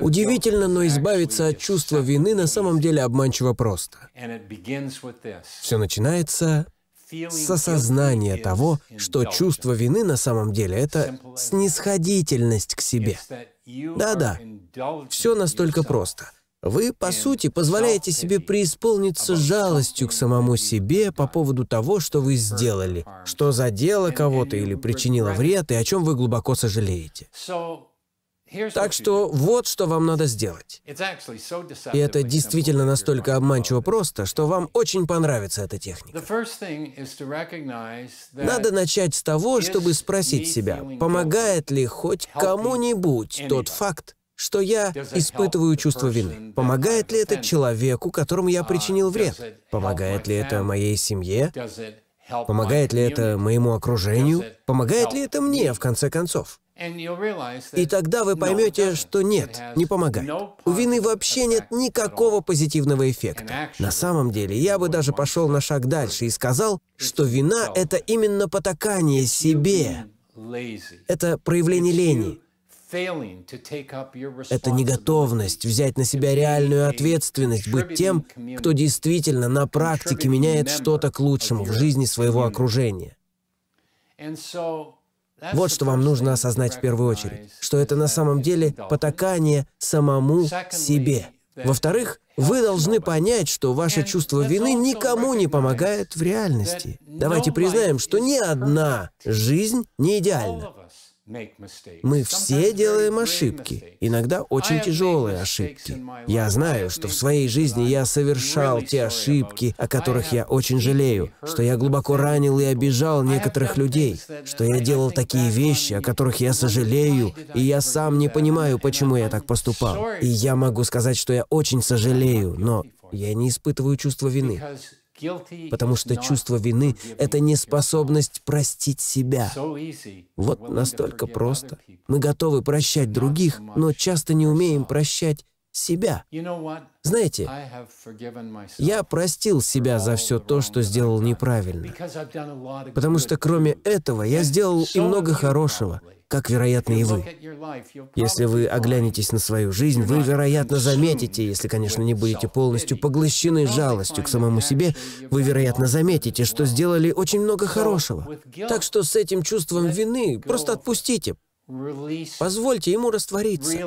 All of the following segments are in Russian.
Удивительно, но избавиться от чувства вины на самом деле обманчиво просто. Все начинается с осознания того, что чувство вины на самом деле — это снисходительность к себе. Да-да, все настолько просто. Вы, по сути, позволяете себе преисполниться жалостью к самому себе по поводу того, что вы сделали, что задело кого-то или причинило вред, и о чем вы глубоко сожалеете. Так что вот что вам надо сделать. И это действительно настолько обманчиво просто, что вам очень понравится эта техника. Надо начать с того, чтобы спросить себя, помогает ли хоть кому-нибудь тот факт, что я испытываю чувство вины. Помогает ли это человеку, которому я причинил вред? Помогает ли это моей семье? Помогает ли это моему окружению? Помогает ли это мне, в конце концов? И тогда вы поймете, что нет, не помогает. У вины вообще нет никакого позитивного эффекта. На самом деле, я бы даже пошел на шаг дальше и сказал, что вина — это именно потакание себе. Это проявление лени. Это неготовность взять на себя реальную ответственность, быть тем, кто действительно на практике меняет что-то к лучшему в жизни своего окружения. Вот что вам нужно осознать в первую очередь, что это на самом деле потакание самому себе. Во-вторых, вы должны понять, что ваше чувство вины никому не помогает в реальности. Давайте признаем, что ни одна жизнь не идеальна. Мы все делаем ошибки, иногда очень тяжелые ошибки. Я знаю, что в своей жизни я совершал те ошибки, о которых я очень жалею, что я глубоко ранил и обижал некоторых людей, что я делал такие вещи, о которых я сожалею, и я сам не понимаю, почему я так поступал. И я могу сказать, что я очень сожалею, но я не испытываю чувство вины. Потому что чувство вины — это неспособность простить себя. Вот настолько просто. Мы готовы прощать других, но часто не умеем прощать себя. Знаете, я простил себя за все то, что сделал неправильно. Потому что кроме этого я сделал и много хорошего как, вероятно, и вы. Если вы оглянетесь на свою жизнь, вы, вероятно, заметите, если, конечно, не будете полностью поглощены жалостью к самому себе, вы, вероятно, заметите, что сделали очень много хорошего. Так что с этим чувством вины просто отпустите. Позвольте ему раствориться.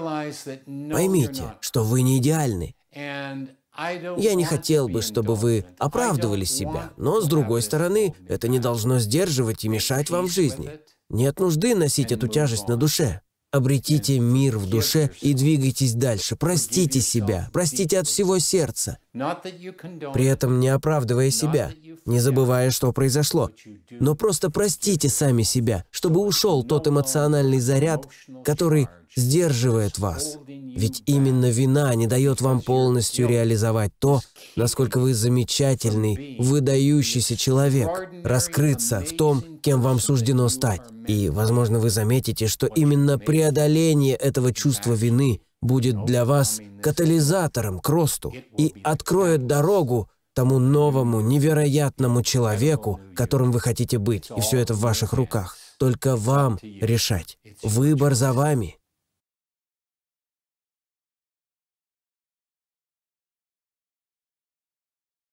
Поймите, что вы не идеальны. Я не хотел бы, чтобы вы оправдывали себя, но, с другой стороны, это не должно сдерживать и мешать вам в жизни. Нет нужды носить эту тяжесть на душе. Обретите мир в душе и двигайтесь дальше. Простите себя, простите от всего сердца. При этом не оправдывая себя, не забывая, что произошло. Но просто простите сами себя, чтобы ушел тот эмоциональный заряд, который сдерживает вас. Ведь именно вина не дает вам полностью реализовать то, насколько вы замечательный, выдающийся человек, раскрыться в том, кем вам суждено стать. И, возможно, вы заметите, что именно преодоление этого чувства вины будет для вас катализатором к росту и откроет дорогу тому новому, невероятному человеку, которым вы хотите быть, и все это в ваших руках. Только вам решать. Выбор за вами.